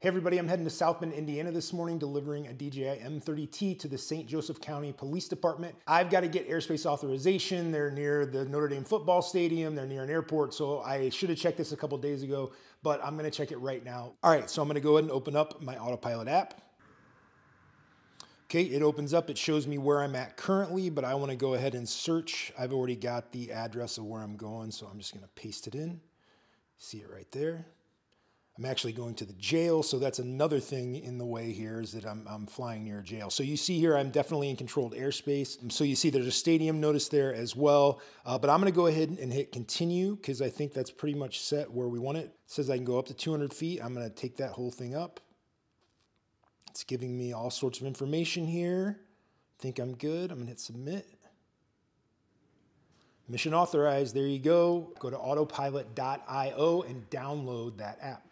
Hey everybody, I'm heading to South Bend, Indiana this morning, delivering a DJI M30T to the St. Joseph County Police Department. I've got to get airspace authorization. They're near the Notre Dame football stadium. They're near an airport, so I should have checked this a couple days ago, but I'm gonna check it right now. All right, so I'm gonna go ahead and open up my Autopylot app. Okay, it opens up, it shows me where I'm at currently, but I wanna go ahead and search. I've already got the address of where I'm going, so I'm just gonna paste it in. See it right there. I'm actually going to the jail, so that's another thing in the way here is that I'm, I'm flying near a jail. So you see here, I'm definitely in controlled airspace. So you see there's a stadium notice there as well, uh, but I'm gonna go ahead and hit continue because I think that's pretty much set where we want it. It says I can go up to 200 feet. I'm gonna take that whole thing up. It's giving me all sorts of information here. Think I'm good, I'm gonna hit submit. Mission authorized, there you go. Go to autopylot.io and download that app.